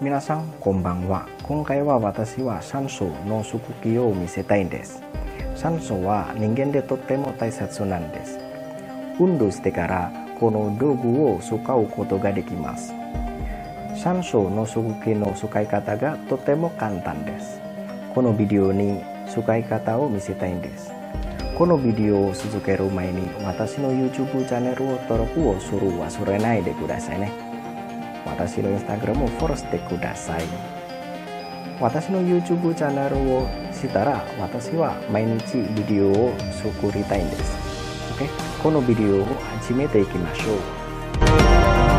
皆さんこんばんは。今回は私は酸素の速記を見せたいんです。酸素は人間でとっても大切なんです。運動してからこの道具を使うことができます。酸素の速記の使い方がとても簡単です。このビデオに使い方を見せたいんです。このビデオを続ける前に私の YouTube チャンネルを登録をする忘れないでくださいね。私の Instagram をフォローしてください。私の YouTube チャンネルをしたら私は毎日ビデオを作りたいんです、OK? このビデオを始めていきましょう。